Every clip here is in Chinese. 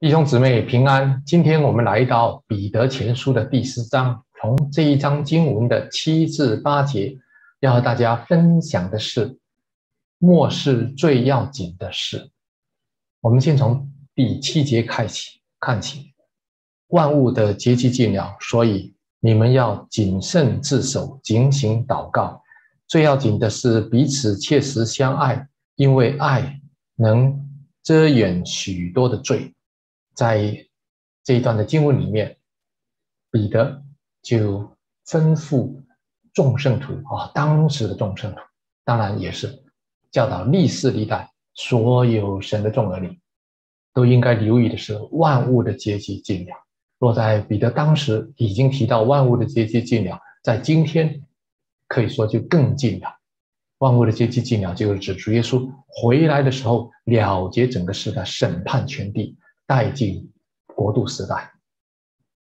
弟兄姊妹平安，今天我们来到彼得前书的第十章，从这一章经文的七至八节，要和大家分享的是末世最要紧的事。我们先从第七节开启看起，万物的节期近了，所以你们要谨慎自守，警醒祷告。最要紧的是彼此切实相爱，因为爱能遮掩许多的罪。在这一段的经文里面，彼得就吩咐众圣徒啊，当时的众圣徒，当然也是教导历世历代所有神的众儿女，都应该留意的是万物的阶级近了。若在彼得当时已经提到万物的阶级近了，在今天可以说就更近了。万物的阶级近了，就是指主耶稣回来的时候了结整个世代，审判全地。带进国度时代，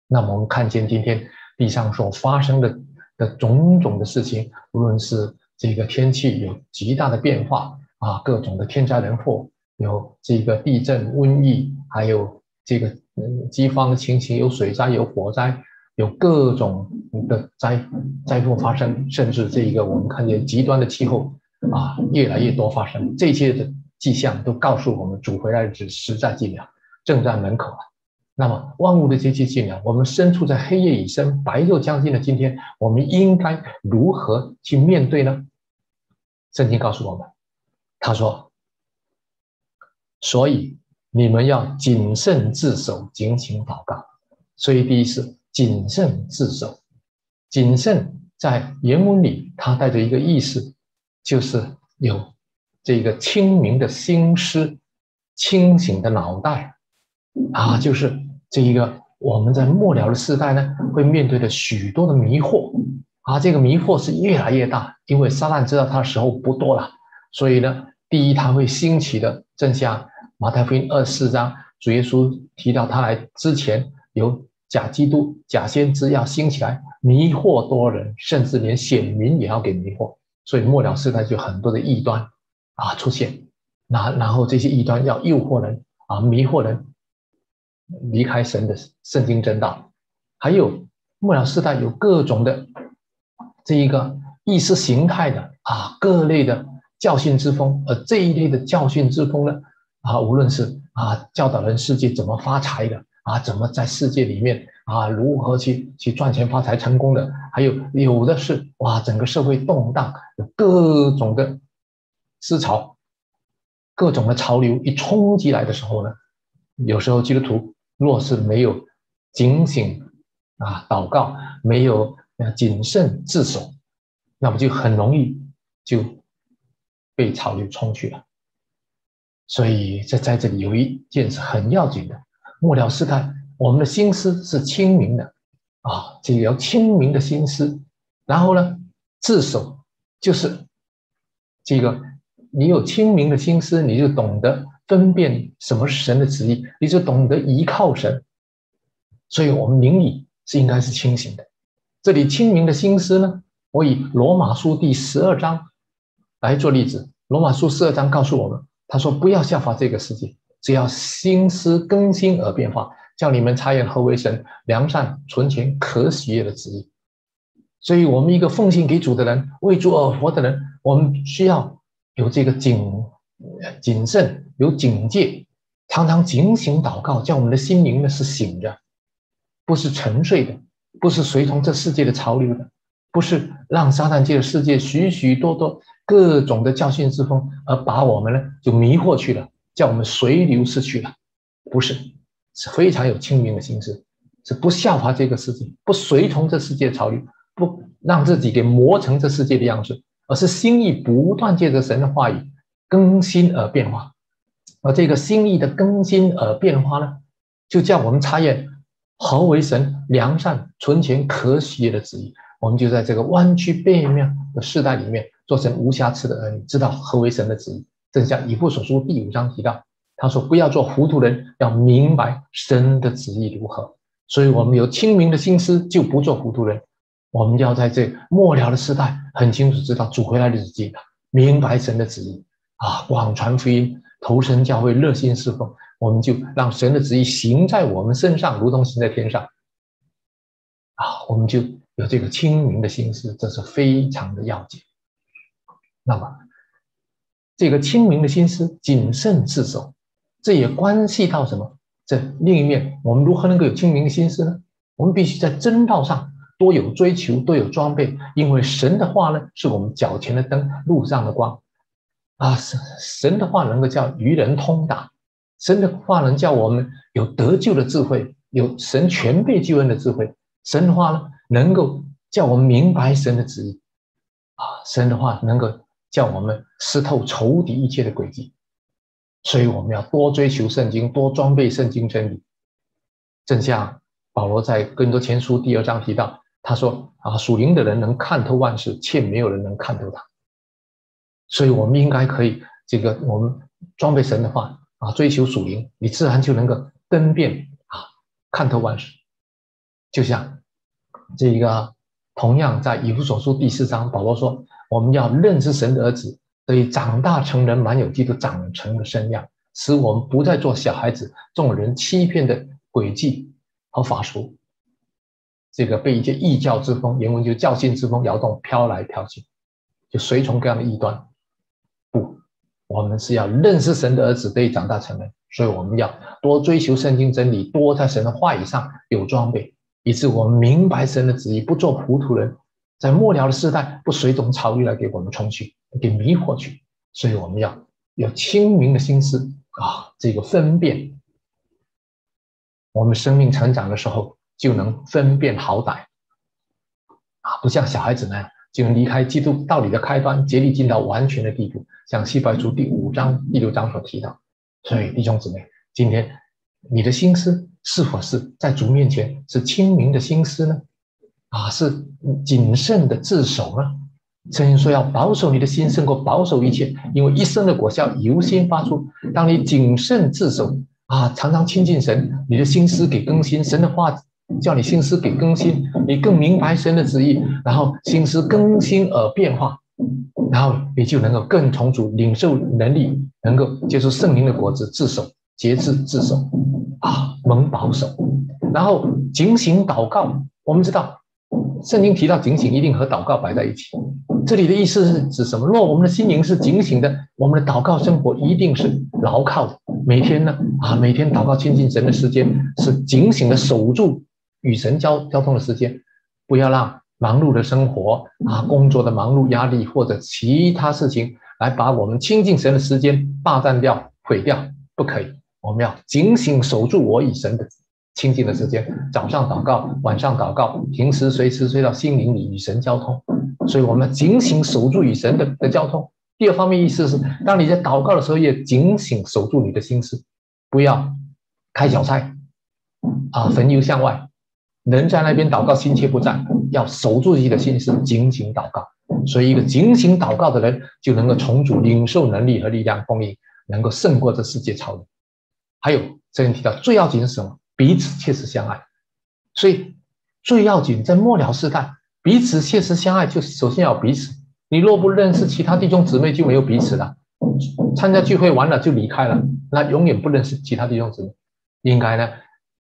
那么我们看见今天地上所发生的的种种的事情，无论是这个天气有极大的变化啊，各种的天灾人祸，有这个地震、瘟疫，还有这个嗯饥荒的情形，有水灾、有火灾，有各种的灾灾祸发生，甚至这一个我们看见极端的气候啊，越来越多发生，这些的迹象都告诉我们，主回来之实在近了。正在门口了。那么万物的节气近了，我们身处在黑夜已深、白昼将近的今天，我们应该如何去面对呢？圣经告诉我们，他说：“所以你们要谨慎自守，警醒祷告。”所以第一是谨慎自守。谨慎在原文里，它带着一个意思，就是有这个清明的心思、清醒的脑袋。啊，就是这一个，我们在末了的时代呢，会面对的许多的迷惑啊，这个迷惑是越来越大，因为撒旦知道他的时候不多了，所以呢，第一他会兴起的，正像马太福音二十四章主耶稣提到他来之前，有假基督、假先知要兴起来迷惑多人，甚至连显民也要给迷惑，所以末了时代就很多的异端啊出现，那然后这些异端要诱惑人啊，迷惑人。离开神的圣经真道，还有末了世代有各种的这一个意识形态的啊各类的教训之风，而这一类的教训之风呢啊，无论是啊教导人世界怎么发财的啊，怎么在世界里面啊如何去去赚钱发财成功的，还有有的是哇整个社会动荡，有各种的思潮，各种的潮流一冲击来的时候呢，有时候基督徒。若是没有警醒啊，祷告没有谨慎自守，那么就很容易就被潮流冲去了。所以在在这里有一件是很要紧的：末了时代，我们的心思是清明的啊，这个要清明的心思。然后呢，自守就是这个，你有清明的心思，你就懂得。分辨什么是神的旨意，你就懂得依靠神，所以我们灵里是应该是清醒的。这里清明的心思呢，我以罗马书第十二章来做例子。罗马书十二章告诉我们，他说不要效法这个世界，只要心思更新而变化，叫你们察验何为神良善、纯全、可喜悦的旨意。所以，我们一个奉献给主的人，为主而活的人，我们需要有这个谨谨慎。有警戒，常常警醒祷告，叫我们的心灵呢是醒着，不是沉睡的，不是随从这世界的潮流的，不是让撒旦界的世界许许多多各种的教训之风而把我们呢就迷惑去了，叫我们随流失去了，不是，是非常有清明的心思，是不效法这个世界，不随从这世界潮流，不让自己给磨成这世界的样子，而是心意不断借着神的话语更新而变化。而这个心意的更新而变化呢，就叫我们查验何为神良善、存全、可喜的旨意。我们就在这个弯曲背面的世代里面，做成无瑕疵的儿女，知道何为神的旨意。正像以父所书第五章提到，他说：“不要做糊涂人，要明白神的旨意如何。”所以，我们有清明的心思，就不做糊涂人。我们要在这末了的时代，很清楚知道主回来的日子近了，明白神的旨意啊，广传福音。投身教会，热心侍奉，我们就让神的旨意行在我们身上，如同行在天上。啊，我们就有这个清明的心思，这是非常的要紧。那么，这个清明的心思，谨慎自守，这也关系到什么？这另一面，我们如何能够有清明的心思呢？我们必须在真道上多有追求，多有装备，因为神的话呢，是我们脚前的灯，路上的光。啊，神神的话能够叫愚人通达，神的话能叫我们有得救的智慧，有神全备救恩的智慧。神的话呢，能够叫我们明白神的旨意。啊，神的话能够叫我们识透仇敌一切的诡计。所以我们要多追求圣经，多装备圣经真理。正像保罗在更多前书第二章提到，他说：“啊，属灵的人能看透万事，却没有人能看透他。”所以，我们应该可以这个，我们装备神的话啊，追求属灵，你自然就能够分辨啊，看透万事。就像这个，同样在以弗所书第四章，保罗说：“我们要认识神的儿子。”得以长大成人，满有基督长成的身量，使我们不再做小孩子，众人欺骗的诡计和法术。这个被一些异教之风，原文就教信之风摇动，飘来飘去，就随从各样的异端。我们是要认识神的儿子，得以长大成人，所以我们要多追求圣经真理，多在神的话语上有装备，以致我们明白神的旨意，不做糊涂人。在末了的时代，不随从潮流来给我们冲去，给迷惑去，所以我们要有清明的心思啊，这个分辨，我们生命成长的时候就能分辨好歹啊，不像小孩子那样就离开基督道理的开端，竭力进到完全的地步，像希伯来书第五章、第六章所提到。所以弟兄姊妹，今天你的心思是否是在主面前是清明的心思呢？啊，是谨慎的自守呢。圣经说要保守你的心胜过保守一切，因为一生的果效由心发出。当你谨慎自守啊，常常亲近神，你的心思给更新，神的话叫你心思给更新，你更明白神的旨意，然后心思更新而变化，然后你就能够更充足领受能力，能够接受圣灵的果子，自守节制自守啊，蒙保守，然后警醒祷告。我们知道。圣经提到警醒，一定和祷告摆在一起。这里的意思是指什么？若我们的心灵是警醒的，我们的祷告生活一定是牢靠的。每天呢，啊，每天祷告亲近神的时间是警醒的，守住与神交交通的时间，不要让忙碌的生活啊、工作的忙碌、压力或者其他事情来把我们亲近神的时间霸占掉、毁掉。不可以，我们要警醒守住我与神的。清静的时间，早上祷告，晚上祷告，平时随时随到心灵里与神交通，所以我们警醒守住与神的的交通。第二方面意思是，当你在祷告的时候，也警醒守住你的心思，不要开小差啊，神游向外，人在那边祷告，心切不在，要守住自己的心思，警醒祷告。所以，一个警醒祷告的人，就能够重组领受能力和力量供应，能够胜过这世界超人。还有，这里提到最要紧是什么？彼此切实相爱，所以最要紧在末了时代，彼此切实相爱，就首先要彼此。你若不认识其他弟兄姊妹，就没有彼此了。参加聚会完了就离开了，那永远不认识其他弟兄姊妹。应该呢，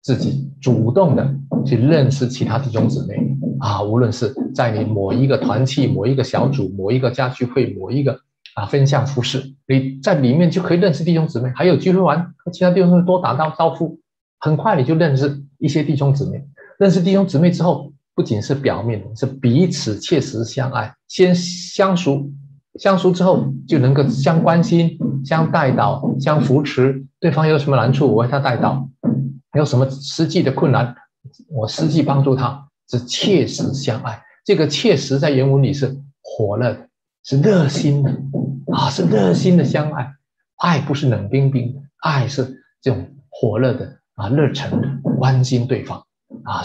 自己主动的去认识其他弟兄姊妹啊，无论是在你某一个团契、某一个小组、某一个家聚会、某一个啊分享服饰，你在里面就可以认识弟兄姊妹。还有聚会完和其他弟兄姊妹多打道招呼。很快你就认识一些弟兄姊妹，认识弟兄姊妹之后，不仅是表面，是彼此切实相爱，先相熟，相熟之后就能够相关心、相带导、相扶持。对方有什么难处，我为他带导；有什么实际的困难，我实际帮助他，是切实相爱。这个切实在原文里是火热的，是热心的啊，是热心的相爱。爱不是冷冰冰的，爱是这种火热的。啊，热诚的关心对方啊！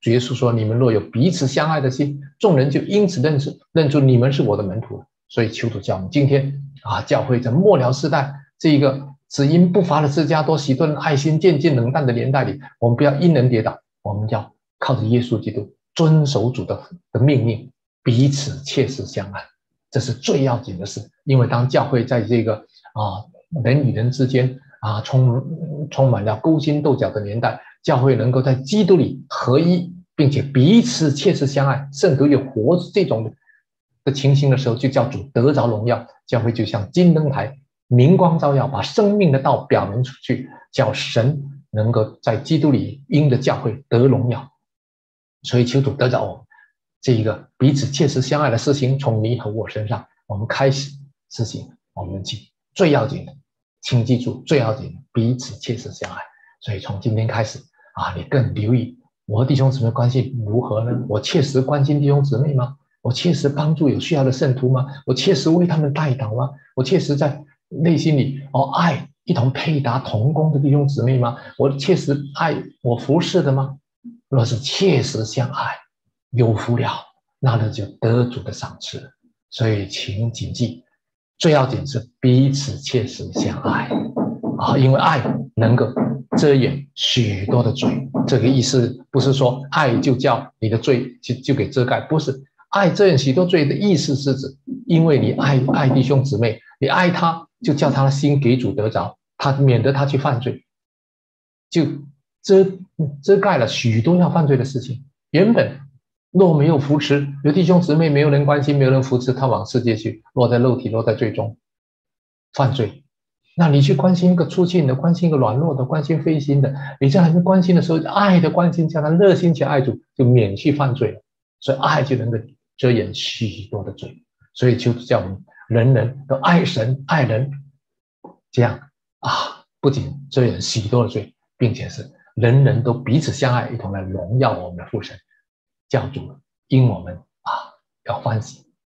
主耶稣说：“你们若有彼此相爱的心，众人就因此认识认出你们是我的门徒。”所以，求主教我们今天啊，教会在末了时代这一个只因不乏的自家多喜顿爱心渐渐冷淡的年代里，我们不要因人跌倒，我们要靠着耶稣基督遵守主的的命令，彼此切实相爱，这是最要紧的事。因为当教会在这个啊人与人之间啊充充满了勾心斗角的年代，教会能够在基督里合一，并且彼此切实相爱，圣徒有活着这种的情形的时候，就叫主得着荣耀。教会就像金灯台，明光照耀，把生命的道表明出去，叫神能够在基督里因的教会得荣耀。所以求主得着我这一个彼此切实相爱的事情，从你和我身上，我们开始实行。我们去最要紧的，请记住最要紧的，彼此切实相爱。所以从今天开始啊，你更留意我和弟兄姊妹关系如何呢？我切实关心弟兄姊妹吗？我切实帮助有需要的圣徒吗？我切实为他们代祷吗？我切实在内心里哦爱一同配搭同工的弟兄姊妹吗？我确实爱我服侍的吗？若是切实相爱，有福了，那那就得主的赏赐。所以请谨记。最要紧是彼此切实相爱啊，因为爱能够遮掩许多的罪。这个意思不是说爱就叫你的罪就就给遮盖，不是爱遮掩许多罪的意思是指，因为你爱爱弟兄姊妹，你爱他，就叫他的心给主得着，他免得他去犯罪，就遮遮盖了许多要犯罪的事情。原本。若没有扶持，有弟兄姊妹没有人关心，没有人扶持，他往世界去，落在肉体，落在最终犯罪。那你去关心一个粗心的，关心一个软弱的，关心灰心的，你在还没关心的时候，爱的关心，叫他热心去爱主，就免去犯罪了。所以爱就能够遮掩许多的罪。所以就叫我们人人都爱神爱人，这样啊，不仅罪人许多的罪，并且是人人都彼此相爱，一同来荣耀我们的父神。教主因我们啊要欢喜。